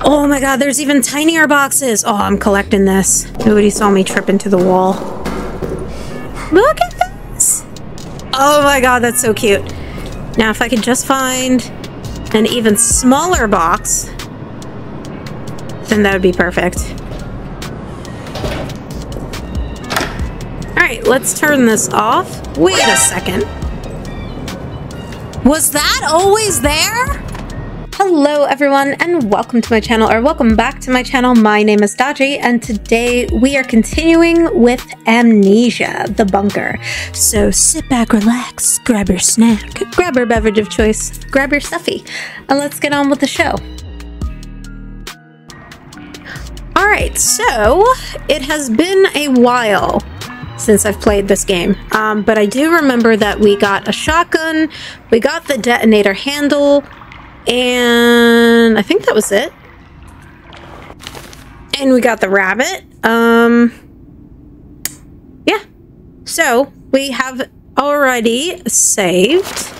Oh my god, there's even tinier boxes. Oh, I'm collecting this. Nobody saw me trip into the wall. Look at this. Oh my god, that's so cute. Now, if I could just find an even smaller box, then that would be perfect. Alright, let's turn this off. Wait a second. Was that always there? Hello everyone and welcome to my channel or welcome back to my channel. My name is Dodgii and today we are continuing with Amnesia, the bunker. So sit back, relax, grab your snack, grab your beverage of choice, grab your stuffy, and let's get on with the show. Alright, so it has been a while since I've played this game. Um, but I do remember that we got a shotgun, we got the detonator handle, and I think that was it. And we got the rabbit. Um, yeah. So we have already saved.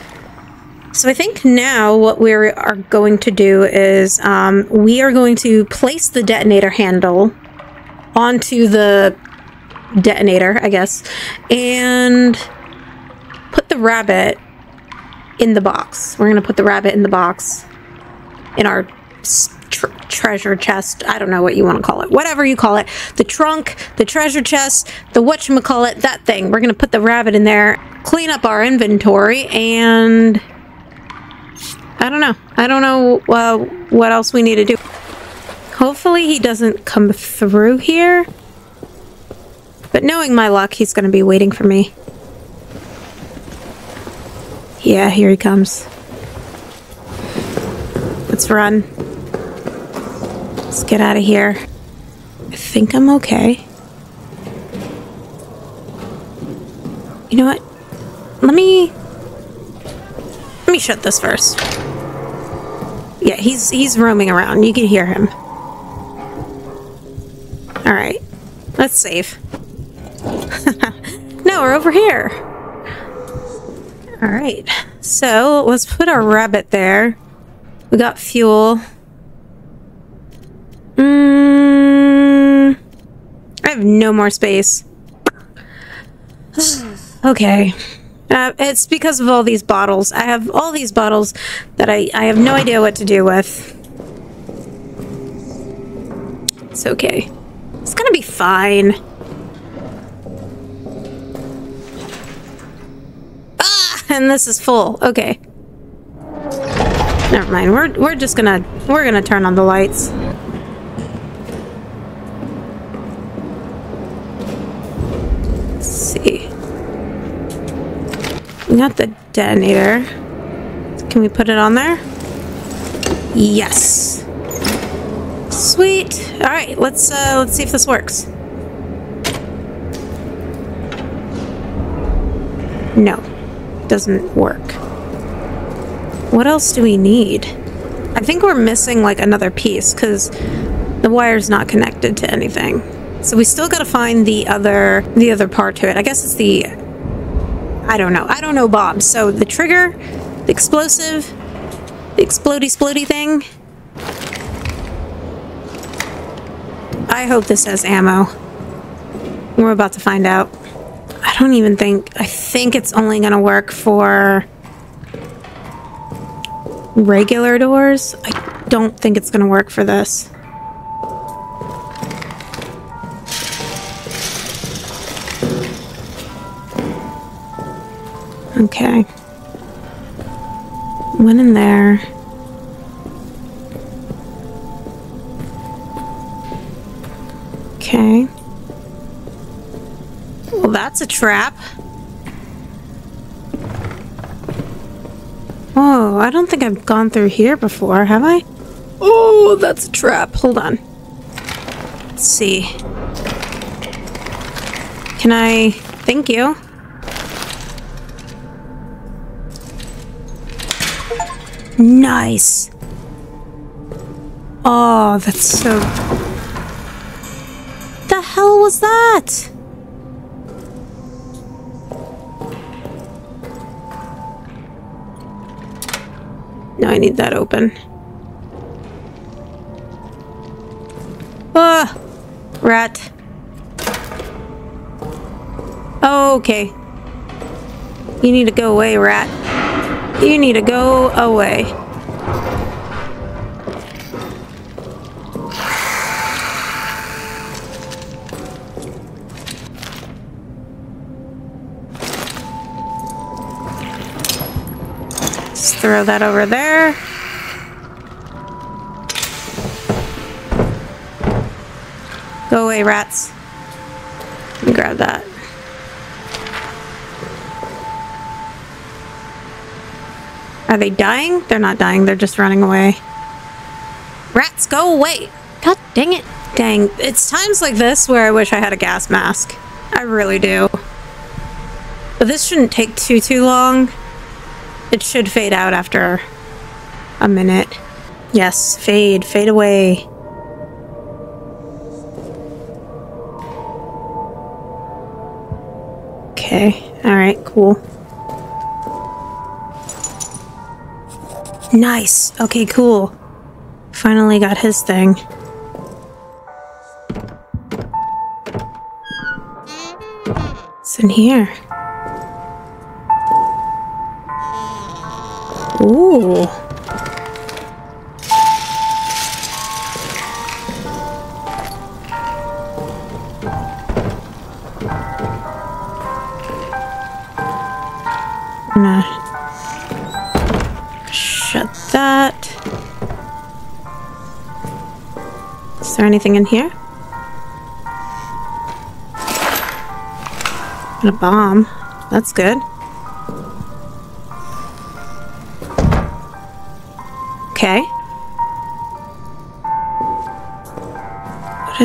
So I think now what we are going to do is um, we are going to place the detonator handle onto the detonator, I guess, and put the rabbit in the box. We're going to put the rabbit in the box in our tr treasure chest. I don't know what you want to call it. Whatever you call it. The trunk, the treasure chest, the whatchamacallit, that thing. We're going to put the rabbit in there, clean up our inventory, and... I don't know. I don't know uh, what else we need to do. Hopefully he doesn't come through here. But knowing my luck, he's going to be waiting for me. Yeah, here he comes. Let's run. Let's get out of here. I think I'm okay. You know what? Let me... Let me shut this first. Yeah, he's he's roaming around. You can hear him. Alright. Let's save. no, we're over here. All right, so let's put our rabbit there. We got fuel. Mm, I have no more space. okay. Uh, it's because of all these bottles. I have all these bottles that I, I have no idea what to do with. It's okay. It's gonna be fine. And this is full. Okay. Never mind. We're we're just gonna we're gonna turn on the lights. Let's see. Got the detonator. Can we put it on there? Yes. Sweet. All right. Let's uh, let's see if this works. No doesn't work. What else do we need? I think we're missing like another piece because the wire's not connected to anything. So we still gotta find the other the other part to it. I guess it's the I don't know. I don't know Bob. So the trigger, the explosive, the explody splody thing. I hope this has ammo. We're about to find out. I don't even think... I think it's only going to work for regular doors. I don't think it's going to work for this. Okay. Went in there. Okay. Well, that's a trap. Oh, I don't think I've gone through here before, have I? Oh, that's a trap. Hold on. Let's see. Can I... Thank you. Nice. Oh, that's so... The hell was that? I need that open. Ah! Rat. Okay. You need to go away, rat. You need to go away. Throw that over there. Go away, rats. Let me grab that. Are they dying? They're not dying, they're just running away. Rats, go away! God dang it. Dang, it's times like this where I wish I had a gas mask. I really do. But this shouldn't take too, too long. It should fade out after a minute. Yes, fade, fade away. Okay, alright, cool. Nice. Okay, cool. Finally got his thing. It's in here? Ooh. Shut that. Is there anything in here? And a bomb. That's good.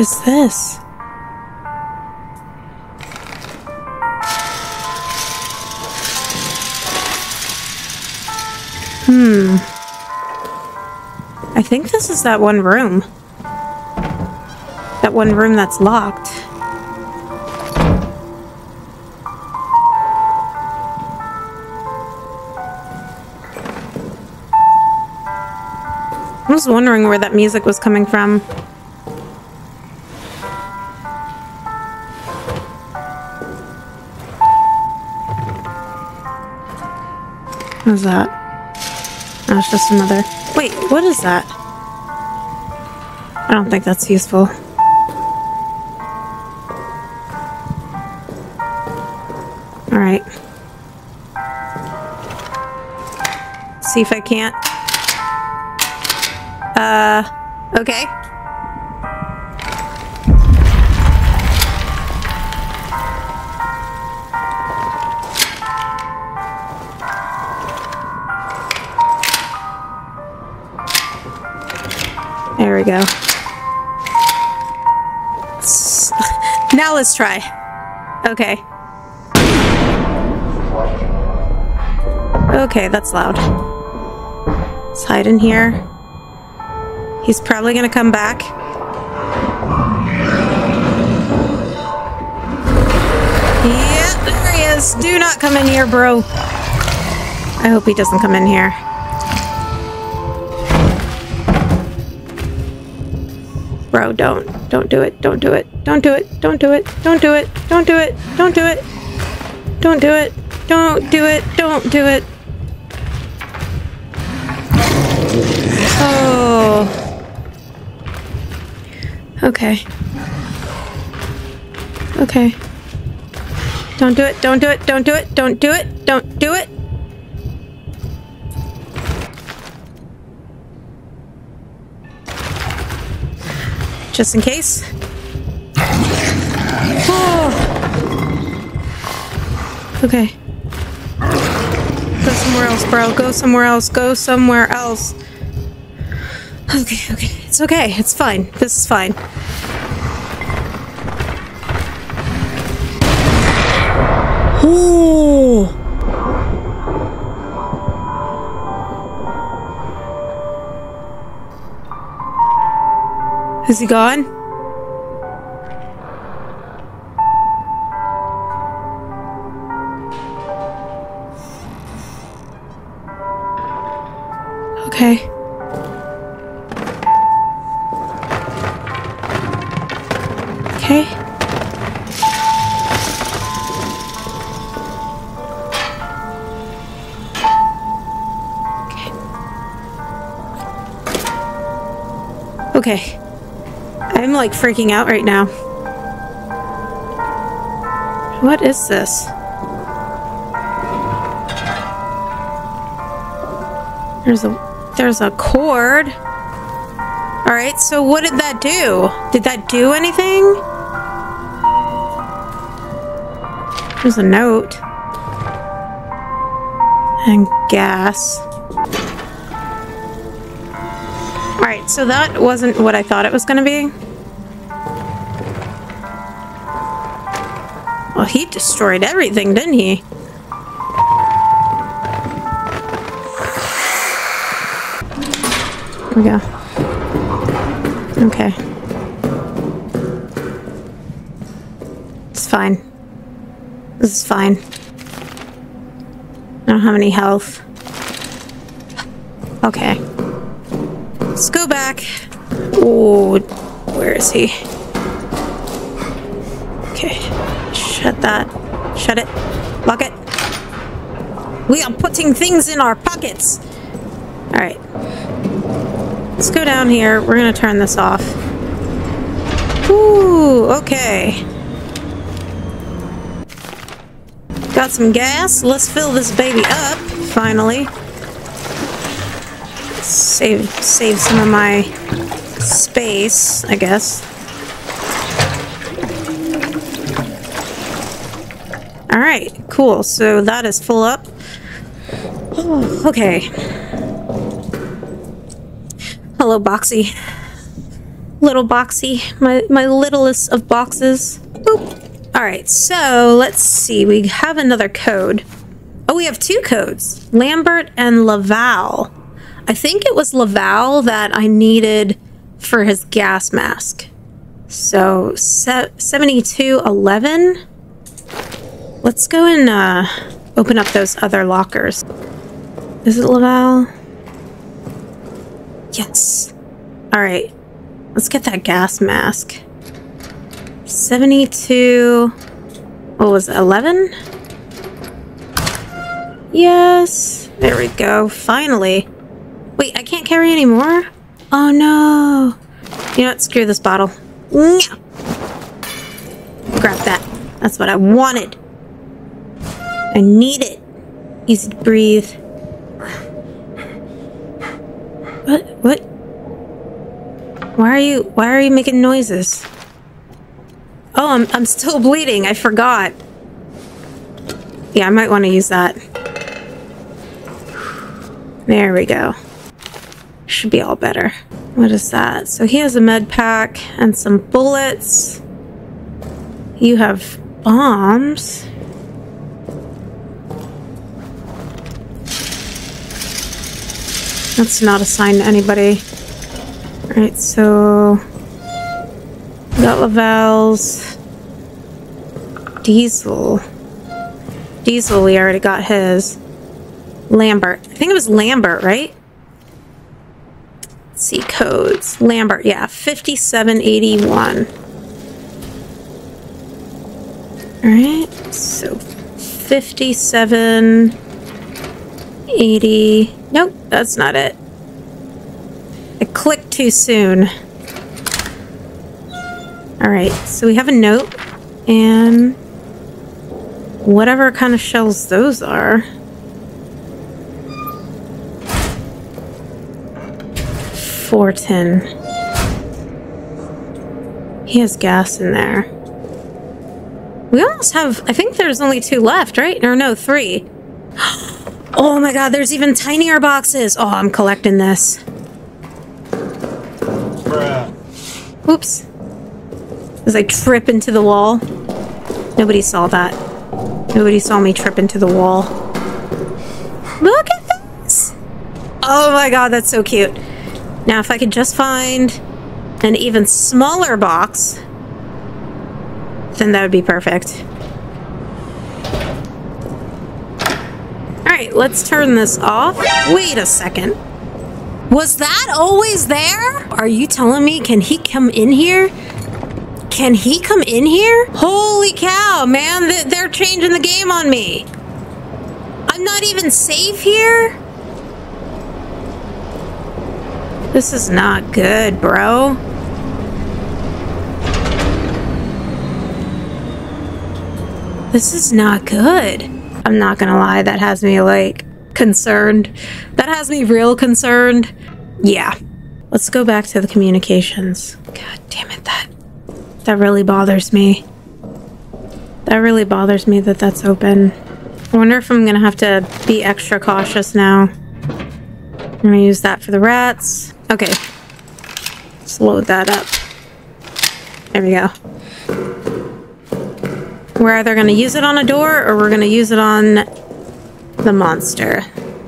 Is this? Hmm. I think this is that one room. That one room that's locked. I was wondering where that music was coming from. What is that? Oh, it's just another... Wait, what is that? I don't think that's useful. Alright. See if I can't... Uh... Okay. There we go. Now let's try. Okay. Okay, that's loud. Let's hide in here. He's probably gonna come back. Yeah, there he is. Do not come in here, bro. I hope he doesn't come in here. Bro, don't. Don't do it. Don't do it. Don't do it. Don't do it. Don't do it. Don't do it. Don't do it. Don't do it. Don't do it. Don't do it. Oh. Okay. Okay. Don't do it. Don't do it. Don't do it. Don't do it. Don't do it. Just in case. Oh. Okay. Go somewhere else, bro. Go somewhere else. Go somewhere else. Okay, okay. It's okay. It's fine. This is fine. Ooh. Is he gone? Okay. Okay. Okay. I'm like freaking out right now. What is this? There's a there's a cord. All right, so what did that do? Did that do anything? There's a note. And gas. Alright, so that wasn't what I thought it was going to be. Well, he destroyed everything, didn't he? Here we go. Okay. It's fine. This is fine. I don't have any health. Okay. Let's go back. Oh, where is he? Shut that. Shut it. Lock it. We are putting things in our pockets. Alright. Let's go down here. We're going to turn this off. Ooh, okay. Got some gas. Let's fill this baby up, finally. Save, save some of my space, I guess. Alright, cool. So that is full up. Oh, okay. Hello, Boxy. Little Boxy. My, my littlest of boxes. Boop. Alright, so let's see. We have another code. Oh, we have two codes. Lambert and Laval. I think it was Laval that I needed for his gas mask. So, 7211. Let's go and uh, open up those other lockers. Is it Laval? Yes. All right. Let's get that gas mask. 72. What was it? 11? Yes. There we go. Finally. Wait, I can't carry any more? Oh no. You know what? Screw this bottle. Grab that. That's what I wanted. I need it. Easy to breathe. What? What? Why are you, why are you making noises? Oh, I'm, I'm still bleeding. I forgot. Yeah, I might want to use that. There we go. Should be all better. What is that? So he has a med pack and some bullets. You have bombs. That's not assigned to anybody. Alright, so... Got Laval's... Diesel. Diesel, we already got his. Lambert. I think it was Lambert, right? Let's see, codes. Lambert, yeah, 5781. Alright, so 5780. Nope, that's not it. I clicked too soon. Alright, so we have a note and whatever kind of shells those are. Fortin. He has gas in there. We almost have, I think there's only two left, right? Or no, three. Oh my god, there's even tinier boxes. Oh, I'm collecting this. Bruh. Oops. As I trip into the wall. Nobody saw that. Nobody saw me trip into the wall. Look at this! Oh my god, that's so cute. Now, if I could just find an even smaller box, then that would be perfect. Alright, let's turn this off. Wait a second. Was that always there? Are you telling me, can he come in here? Can he come in here? Holy cow, man. They're changing the game on me. I'm not even safe here? This is not good, bro. This is not good. I'm not gonna lie, that has me, like, concerned. That has me real concerned. Yeah. Let's go back to the communications. God damn it, that... That really bothers me. That really bothers me that that's open. I wonder if I'm gonna have to be extra cautious now. I'm gonna use that for the rats. Okay. Let's load that up. There we go. We're either gonna use it on a door or we're gonna use it on the monster.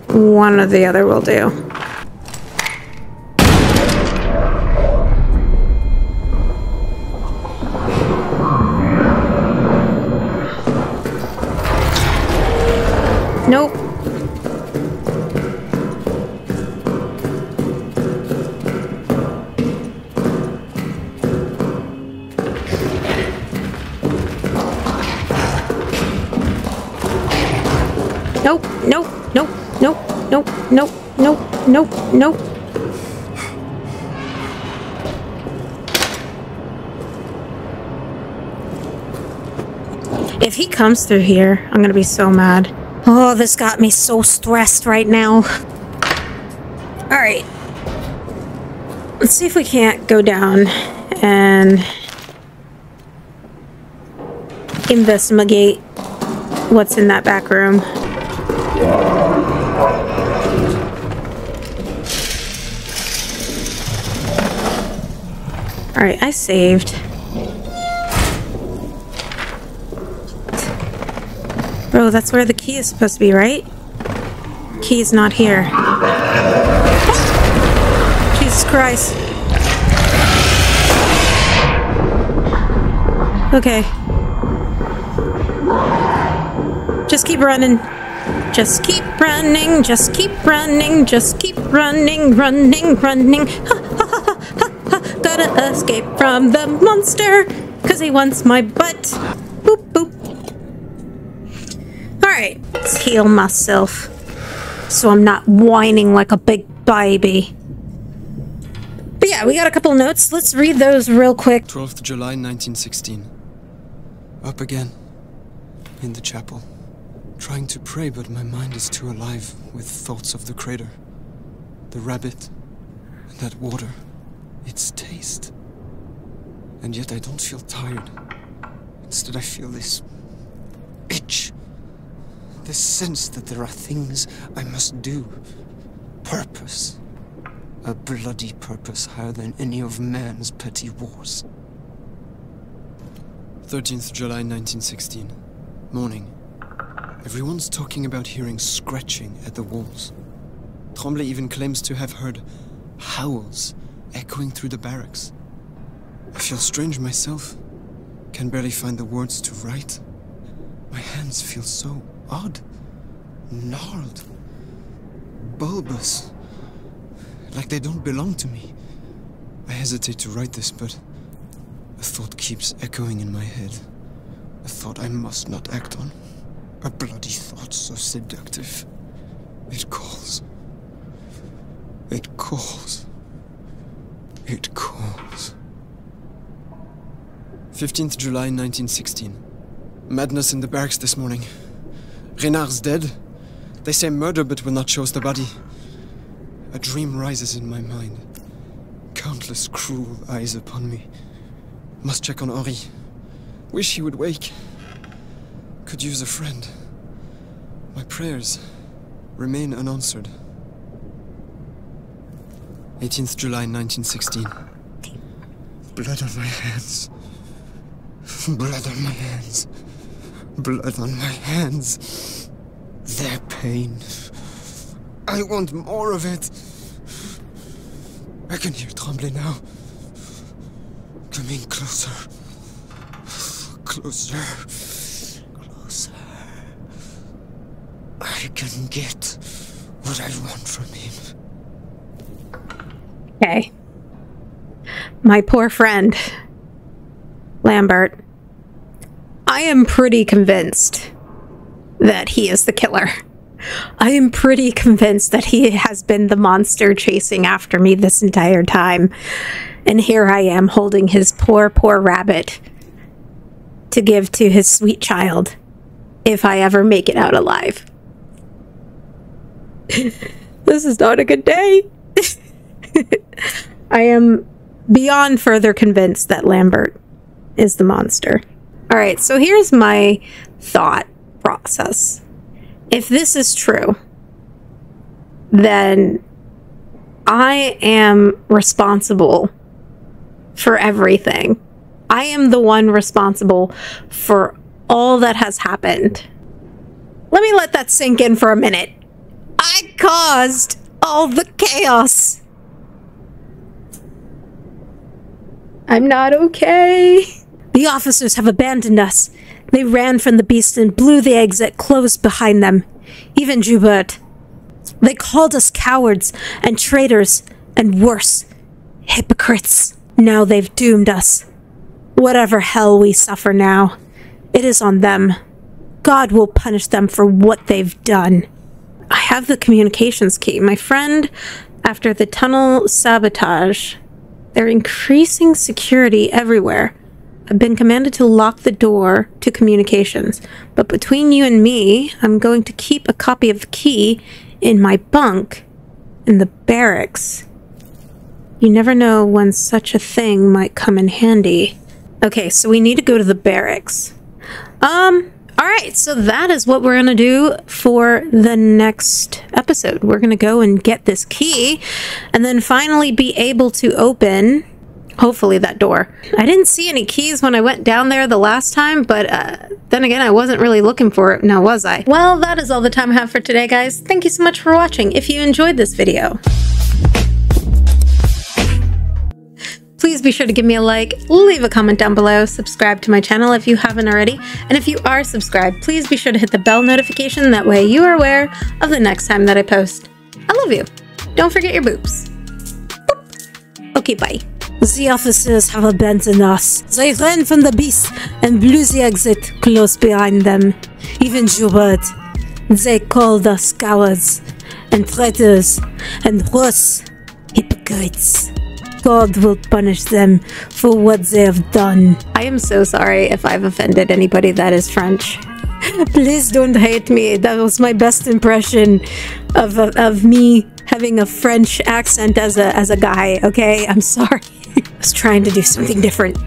One or the other will do. Nope, nope. If he comes through here, I'm gonna be so mad. Oh, this got me so stressed right now. Alright. Let's see if we can't go down and investigate what's in that back room. Alright, I saved. Bro, that's where the key is supposed to be, right? Key's not here. Jesus Christ. Okay. Just keep running. Just keep running, just keep running, just keep running, running, running. Ha Gotta escape from the monster, cause he wants my butt. Boop boop. Alright, let's heal myself. So I'm not whining like a big baby. But yeah, we got a couple notes. Let's read those real quick. 12th July 1916. Up again. In the chapel. Trying to pray, but my mind is too alive with thoughts of the crater. The rabbit. And that water. Its taste. And yet I don't feel tired. Instead I feel this... itch. This sense that there are things I must do. Purpose. A bloody purpose higher than any of man's petty wars. 13th July 1916. Morning. Everyone's talking about hearing scratching at the walls. Tremblay even claims to have heard howls echoing through the barracks. I feel strange myself. Can barely find the words to write. My hands feel so odd. Gnarled. Bulbous. Like they don't belong to me. I hesitate to write this, but a thought keeps echoing in my head. A thought I must not act on. A bloody thought so seductive. It calls. It calls. It calls. 15th July 1916. Madness in the barracks this morning. Renard's dead. They say murder but will not show us the body. A dream rises in my mind. Countless cruel eyes upon me. Must check on Henri. Wish he would wake. Could use a friend. My prayers remain unanswered. 18th July 1916. Blood on my hands. Blood on my hands. Blood on my hands. Their pain. I want more of it. I can hear Tremblay now. Coming closer. Closer. Closer. I can get what I want from him. Okay. My poor friend. Lambert, I am pretty convinced that he is the killer. I am pretty convinced that he has been the monster chasing after me this entire time. And here I am holding his poor, poor rabbit to give to his sweet child if I ever make it out alive. this is not a good day. I am beyond further convinced that Lambert is the monster. All right, so here's my thought process. If this is true, then I am responsible for everything. I am the one responsible for all that has happened. Let me let that sink in for a minute. I caused all the chaos. I'm not okay. The officers have abandoned us. They ran from the beast and blew the exit closed behind them. Even Joubert. They called us cowards and traitors and worse, hypocrites. Now they've doomed us. Whatever hell we suffer now, it is on them. God will punish them for what they've done. I have the communications key. My friend, after the tunnel sabotage, they're increasing security everywhere. I've been commanded to lock the door to communications, but between you and me, I'm going to keep a copy of the key in my bunk in the barracks. You never know when such a thing might come in handy. Okay, so we need to go to the barracks. Um, all right, so that is what we're going to do for the next episode. We're going to go and get this key and then finally be able to open, hopefully, that door. I didn't see any keys when I went down there the last time, but uh, then again, I wasn't really looking for it now, was I? Well, that is all the time I have for today, guys. Thank you so much for watching. If you enjoyed this video, Please be sure to give me a like, leave a comment down below, subscribe to my channel if you haven't already, and if you are subscribed, please be sure to hit the bell notification, that way you are aware of the next time that I post. I love you. Don't forget your boobs. Boop. Okay, bye. The officers have abandoned us. They ran from the beast and blew the exit close behind them. Even Joubert. They called us cowards and traitors and worse, hypocrites. God will punish them for what they have done. I am so sorry if I've offended anybody that is French. Please don't hate me. That was my best impression of, of, of me having a French accent as a as a guy, okay? I'm sorry. I was trying to do something different.